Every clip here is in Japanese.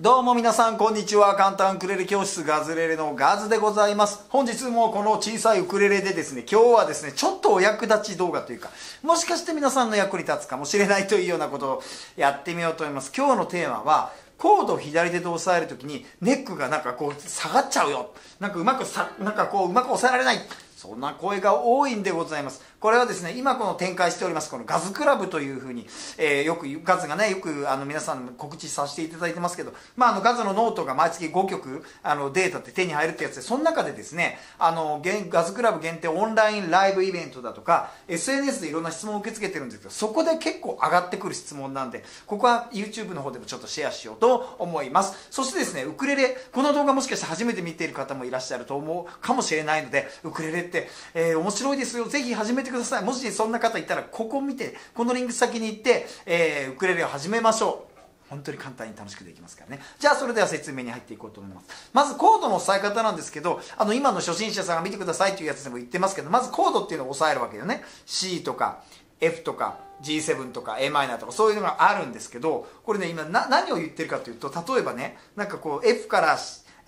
どうも皆さんこんにちは。簡単ウクレレ教室ガズレレのガズでございます。本日もこの小さいウクレレでですね今日はですねちょっとお役立ち動画というかもしかして皆さんの役に立つかもしれないというようなことをやってみようと思います。今日のテーマはコードを左手で押さえるときにネックがなんかこう下がっちゃうよ。なんかうまくさなんかこううまく押さえられない。そんな声が多いんでございます。これはですね今この展開しておりますこのガズクラブというふうに、えー、よくガズがねよくあの皆さん告知させていただいてますけど、まあ、あのガズのノートが毎月5曲あのデータって手に入るってやつでその中でですねあのガズクラブ限定オンラインライブイベントだとか SNS でいろんな質問を受け付けてるんですけどそこで結構上がってくる質問なんでここは YouTube の方でもちょっとシェアしようと思います。そしてですねウクレレこの動画もしかして初めて見ている方もいらっしゃると思うかもしれないのでウクレレて、えー、面白いですよ。ぜひ始めてください。もしそんな方いたらここ見てこのリンク先に行って、えー、ウクレレを始めましょう。本当に簡単に楽しくできますからね。じゃあそれでは説明に入っていこうと思います。まずコードの押さえ方なんですけどあの今の初心者さんが見てくださいというやつでも言ってますけどまずコードっていうのを押さえるわけよね。C とか F とか G7 とか a マイナーとかそういうのがあるんですけどこれね今何を言ってるかというと例えばねなんかこう F から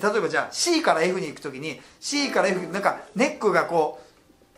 例えばじゃあ C から F に行く時に C から F なんかネックがこ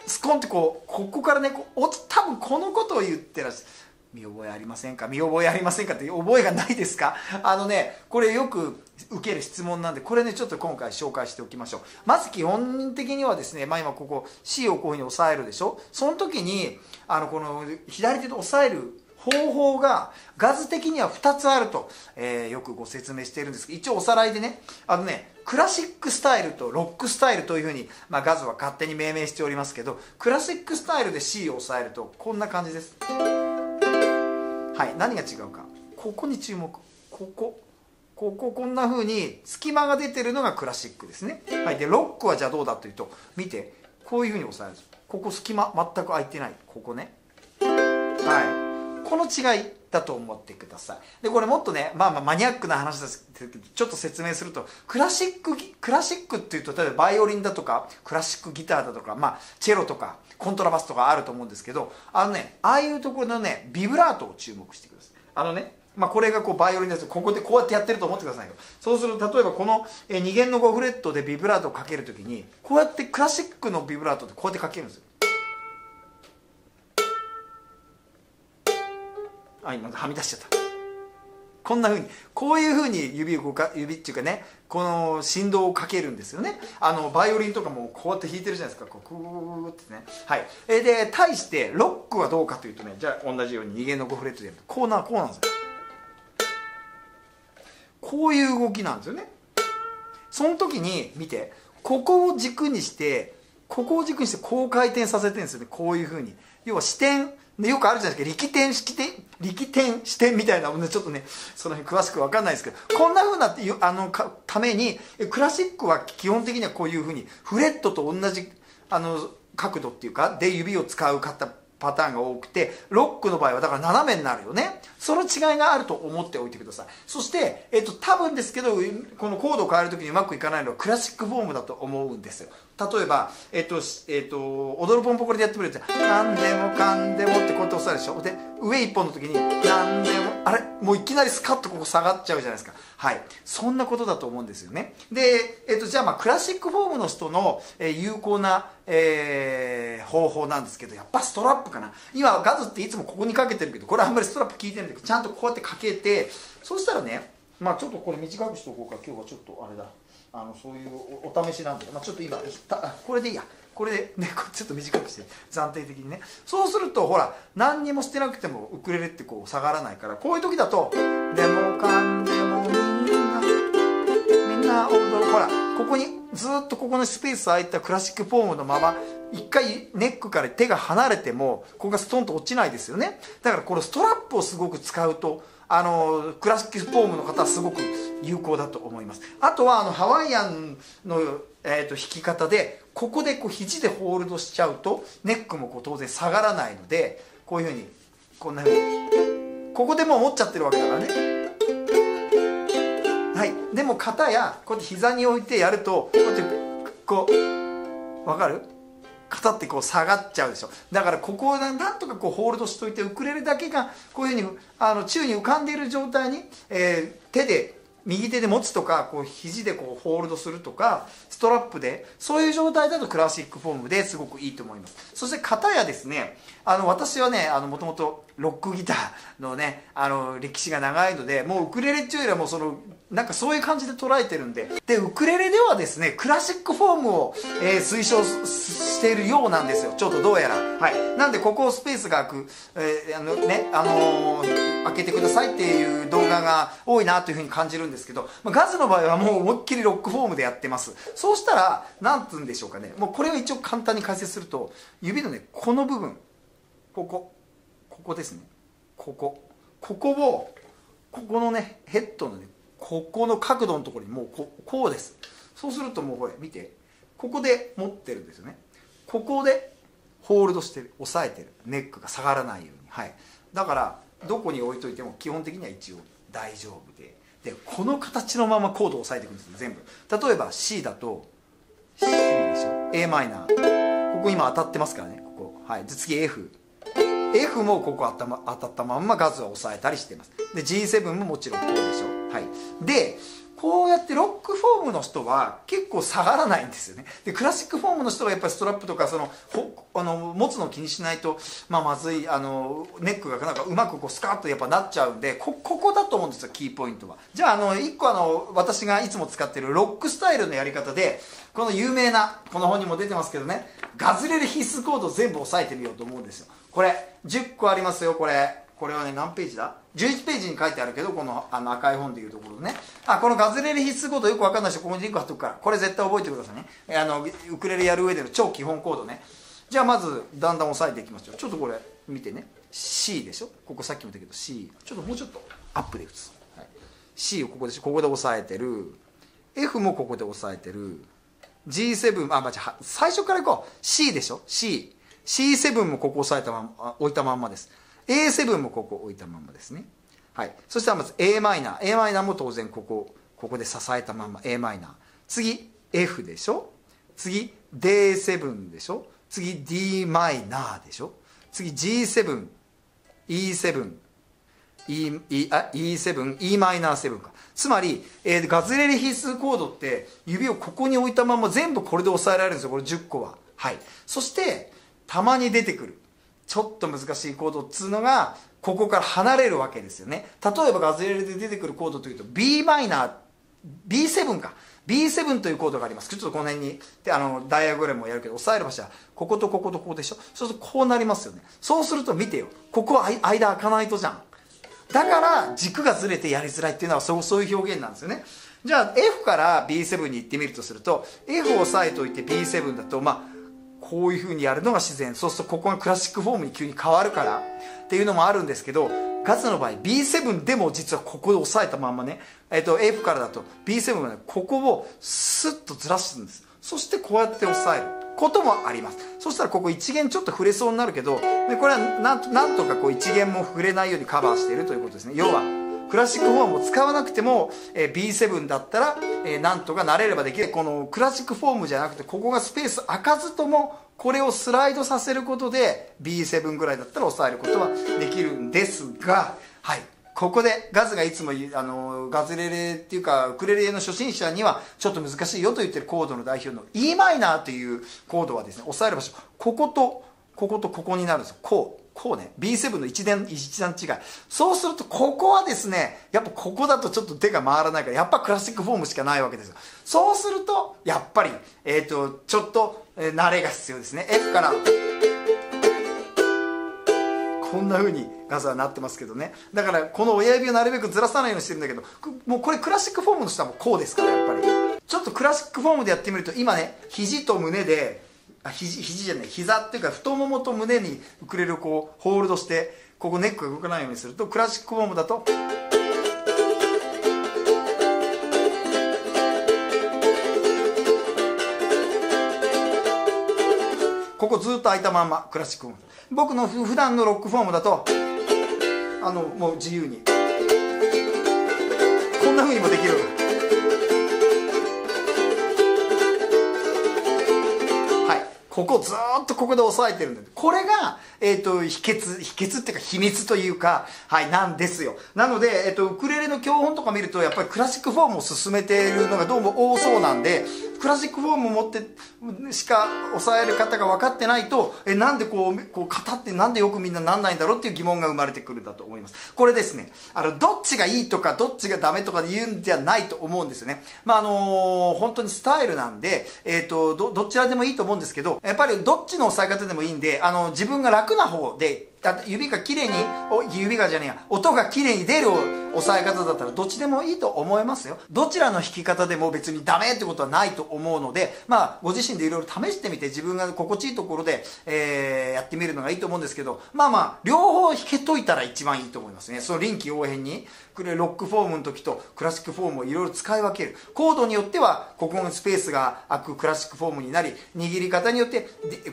うスコンってこうここからねこう多分このことを言ってらっしゃる。見覚えありませんか？見覚えありませんか？って覚えがないですか？あのねこれよく受ける質問なんでこれねちょっと今回紹介しておきましょう。まず基本的にはですねまあ今ここ C をこういうふうに押さえるでしょ？その時にあのこの左手で押さえる方法がガズ的には2つあると、えー、よくご説明しているんです。けど一応おさらいでねあのねクラシックスタイルとロックスタイルというふうに、まあ、ガズは勝手に命名しておりますけどクラシックスタイルで C を押さえるとこんな感じです。はい何が違うか。ここに注目。ここ。こここんな風に隙間が出てるのがクラシックですね。はいでロックはじゃあどうだというと見てこういう風に押さえるここ隙間全く空いてない。ここね。はい。この違いだと思ってください。でこれもっとね、まあ、まあマニアックな話ですけどちょっと説明するとクラシッククラシックっていうと例えばバイオリンだとかクラシックギターだとか、まあ、チェロとかコントラバスとかあると思うんですけどあのねああいうところのねビブラートを注目してください。あのねまあ、これがこうバイオリンですここでこうやってやってると思ってくださいよ。そうすると例えばこの2弦の5フレットでビブラートをかけるときにこうやってクラシックのビブラートってこうやってかけるんですよ。あ今はみ出しちゃった。こんなふうにこういうふうに指を動か指っていうかねこの振動をかけるんですよね。あのバイオリンとかもこうやって弾いてるじゃないですか。こうクーってね。はい。えで対してロックはどうかというとねじゃあ同じように2弦の5フレットでやるとこうなこうなんですよ。こういう動きなんですよね。その時に見てここを軸にしてここを軸にしてこう回転させてるんですよね。こういうふうに。要は視点よくあるじゃないですか。力点式点力点視点みたいなものちょっとねその辺詳しく分かんないですけどこんなふうなあのためにクラシックは基本的にはこういうふうにフレットと同じあの角度っていうかで指を使う方パターンが多くてロックの場合はだから斜めになるよね。その違いがあると思っておいてください。そして、えっと、多分ですけどこのコードを変える時にうまくいかないのはクラシックフォームだと思うんですよ。例えば、えっとえっと、踊るポンポコでやってくれて「何でもかんでも」ってこうやって押さえるでしょ。で上一本の時に「何でも」あれ？もういきなりスカッとここ下がっちゃうじゃないですか。はい。そんなことだと思うんですよね。で、えっと、じゃあまあクラシックフォームの人の、え有効な、えー、方法なんですけどやっぱストラップかな。今ガズっていつもここにかけてるけどこれあんまりストラップ効いてるんだけどちゃんとこうやってかけてそしたらねまあちょっとこれ短くしておこうか。今日はちょっとあれだ。あのそういうお試しなんで、まあ、ちょっと今これでいいや。これで ねちょっと短くして暫定的にね。そうするとほら何にもしてなくてもウクレレってこう下がらないからこういう時だと「でもかんでもみんなみんな踊る」ほらここにずっとここのスペース空いたクラシックフォームのまま一回ネックから手が離れてもここがストンと落ちないですよね。だからこのストラップをすごく使うとあのクラシックフォームの方はすごく有効だと思います。あとはあのハワイアンの、えーと、弾き方でここでこう肘でホールドしちゃうとネックもこう当然下がらないのでこういうふうにこんなふうにここでもう持っちゃってるわけだからね。はい。でも肩やこうやって膝に置いてやるとこうやってこう分かる？肩ってこう下がっちゃうでしょ。だからここをなんとかこうホールドしといてウクレレだけがこういうふうにあの宙に浮かんでいる状態に、えー、手で右手で持つとかこう肘でこうホールドするとかストラップでそういう状態だとクラシックフォームですごくいいと思います。そして片やですねあの私はねもともとロックギターのねあの歴史が長いのでもうウクレレっていうよりはもうそのなんかそういう感じで捉えてるんで。でウクレレではですねクラシックフォームを、えー、推奨しているようなんですよ。ちょっとどうやら。はい。なんでここをスペースが空く、えー、あのねあのー、開けてくださいっていう動画が多いなというふうに感じるんですけど、まあ、ガズの場合はもう思いっきりロックフォームでやってます。そうしたら何つうんでしょうかね。もうこれを一応簡単に解説すると指のねこの部分。ここ。ここですね。ここ。ここをここのねヘッドのねここの角度のところにもうここうです。そうするともうこれ見てここで持ってるんですよね。ここでホールドしてる押さえてる。ネックが下がらないように。はい。だからどこに置いといても基本的には一応大丈夫で。でこの形のままコードを押さえていくんです全部。例えば C だと C でしょ？A マイナー。ここ今当たってますからねここ。はい。で次 F F もここ当たったまんまガズを押さえたりしてます。で G7 ももちろんこうでしょ？はい。でこうやってロックフォームの人は結構下がらないんですよね。でクラシックフォームの人がやっぱりストラップとかそのほあの持つのを気にしないと、まあ、まずいあのネックがなんかうまくこうスカッとやっぱなっちゃうんでこここだと思うんですよキーポイントは。じゃああの1個あの私がいつも使ってるロックスタイルのやり方でこの有名なこの本にも出てますけどねガズレレ必須コードを全部押さえてみようと思うんですよ。これ10個ありますよこれ。これはね何ページだ？11ページに書いてあるけどこのあの赤い本でいうところね。あこのガズレレ必須コードよく分かんない人ここにリンク貼っとくか。らこれ絶対覚えてくださいね。あのウクレレやる上での超基本コードね。じゃあまずだんだん押さえていきましょう。ちょっとこれ見てね。C でしょ？ここさっきも言ったけど C ちょっともうちょっとアップで打つ、はい、C をここでしょここで押さえてる。F もここで押さえてる。G7 あ、まあ、じゃ最初からいこう。C でしょ？C C7 もここ押さえたまま置いたまんまです。A7 もここ置いたままですね。はい。そしたらまず a マイナー。A マイナーも当然ここここで支えたまま。A マイナー。次 F でしょ？次 D7 でしょ？次 d マイナーでしょ？次 G7 E7 E, E, あ E7 E マイナー7か。つまり、えー、ガズレレ必須コードって指をここに置いたまま全部これで押さえられるんですよこれ10個は。はい。そしてたまに出てくる。ちょっと難しいコードっつうのがここから離れるわけですよね。例えばガズレレで出てくるコードというと b マイナー B7 か B7 というコードがあります。ちょっとこの辺にであのダイアグラムをやるけど押さえる場所はこことこことここでしょ。そうするとこうなりますよね。そうすると見てよ。ここは間開かないとじゃん。だから軸がずれてやりづらいっていうのはそうそういう表現なんですよね。じゃあ F から B7 に行ってみるとすると F を押さえておいて B7 だとまあこういう風にやるのが自然。そうするとここがクラシックフォームに急に変わるから。っていうのもあるんですけどガズの場合 B7 でも実はここで押さえたまんまね、えー、と F からだと B7 はねここをスッとずらすんです。そしてこうやって押さえる。こともあります。そしたらここ一弦ちょっと触れそうになるけどでこれはなんなんとかこう一弦も触れないようにカバーしているということですね。要はクラシックフォームを使わなくても、えー、B7 だったら、えー、なんとかなれればできる。このクラシックフォームじゃなくてここがスペース開かずともこれをスライドさせることで B7 ぐらいだったら抑えることはできるんですがはい。ここでガズがいつもあのガズレレっていうかウクレレの初心者にはちょっと難しいよと言ってるコードの代表の e マイナーというコードはですね押さえる場所。こことこことここになるんですよ。こう。こうね B7 の一段一段違い。そうするとここはですねやっぱここだとちょっと手が回らないからやっぱクラシックフォームしかないわけですよ。そうするとやっぱり、えーと、ちょっと、えー、慣れが必要ですね。F から。こんな風にガスはなってますけどね。だからこの親指をなるべくずらさないようにしてるんだけどもうこれクラシックフォームの人はもうこうですからやっぱり。ちょっとクラシックフォームでやってみると今ね肘と胸であ肘肘じゃない膝っていうか太ももと胸にウクレレをこうホールドしてここネックが動かないようにするとクラシックフォームだとここずっと開いたまんまクラシックフォーム僕の普段のロックフォームだとあのもう自由に。こんなふうにもできる。ここずっとここで押さえてるんだこれが、えっ、と、秘訣、秘訣っていうか秘密というか、はい、なんですよ。なので、えっ、と、ウクレレの教本とか見ると、やっぱりクラシックフォームを進めているのがどうも多そうなんで、クラシックフォームを持ってしか抑える方が分かってないと、え、なんでこう、こう、型ってなんでよくみんななんないんだろうっていう疑問が生まれてくるんだと思います。これですね、あの、どっちがいいとか、どっちがダメとか言うんじゃないと思うんですよね。まあ、あのー、本当にスタイルなんで、えっ、ー、と、ど、どちらでもいいと思うんですけど、やっぱりどっちの押さえ方でもいいんで、あの、自分が楽な方で指が綺麗に指がじゃねえや音が綺麗に出る押さえ方だったらどっちでもいいと思いますよ。どちらの弾き方でも別にダメってことはないと思うのでまあご自身でいろいろ試してみて自分が心地いいところで、えー、やってみるのがいいと思うんですけどまあまあ両方弾けといたら一番いいと思いますね。その臨機応変に。これロックフォームの時とクラシックフォームをいろいろ使い分ける。コードによってはここのスペースが空くクラシックフォームになり握り方によって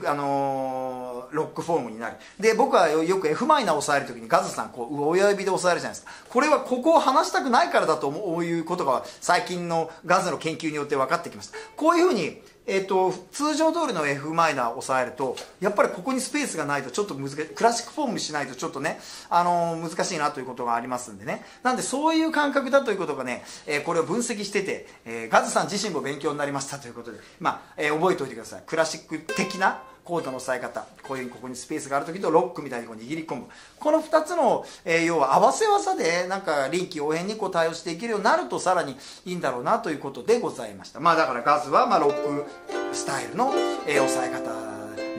あのー、ロックフォームになり。で僕はよく F マイナーを押さえる時にガズさんこう親指で押さえるじゃないですか。これはここを離したくないからだと思ういうことが最近のガズの研究によって分かってきました。こういうふうにえーと、通常通りの F マイナーを押さえるとやっぱりここにスペースがないとちょっと難しいクラシックフォームしないとちょっとね、あのー、難しいなということがありますんでね。なんでそういう感覚だということがね、えー、これを分析してて、えー、ガズさん自身も勉強になりましたということで、まあえ覚えておいてください。クラシック的なコードの押さえ方こういうここにスペースがある時とロックみたいにこう握り込む。この2つの、えー、要は合わせ技でなんか臨機応変にこう対応していけるようになるとさらにいいんだろうなということでございました。まあだからガズはまロックスタイルの、えー、押さえ方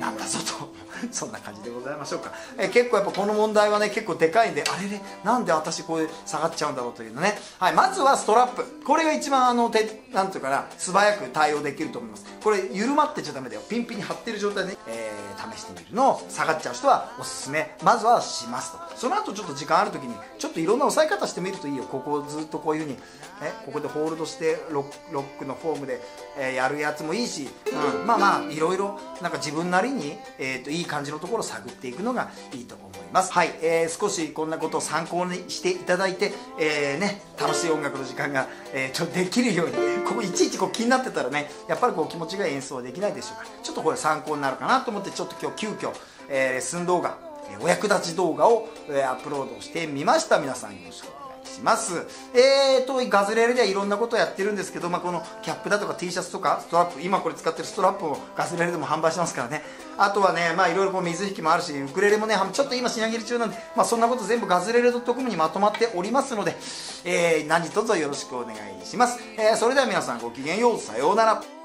なんだぞと。そんな感じでございましょうか、え、結構やっぱこの問題はね結構でかいんであれれなんで私こう下がっちゃうんだろうというのね、はい、まずはストラップ。これが一番あのてなんていうかな素早く対応できると思います。これ緩まってちゃダメだよ。ピンピンに張ってる状態で、ね、えー、試してみるのを下がっちゃう人はおすすめ。まずはしますと。その後ちょっと時間ある時にちょっといろんな押さえ方してみるといいよ。ここをずっとこういうふうに、ね、ここでホールドしてロックのフォームで、えー、やるやつもいいし、うん、まあまあいろいろなんか自分なりに、えーと、いい感じのところを探っていくのがいいと思います。はい、えー、少しこんなことを参考にしていただいて、えー、ね、楽しい音楽の時間が、えー、ちょできるように ここいちいちこう気になってたらねやっぱりこう気持ちが演奏できないでしょうからちょっとこれ参考になるかなと思ってちょっと今日急遽、えー、レッスン動画お役立ち動画を、えアップロードしてみました。皆さんよろしくします。えーとガズレレではいろんなことをやってるんですけど、まあ、このキャップだとか T シャツとかストラップ今これ使ってるストラップをガズレレでも販売してますからね。あとはねまあいろいろこう水引きもあるしウクレレもねちょっと今品切れ中なんで、まあ、そんなこと全部ガズレレ .com にまとまっておりますので、えー、何卒よろしくお願いします、えー、それでは皆さんごきげんよう。さようなら。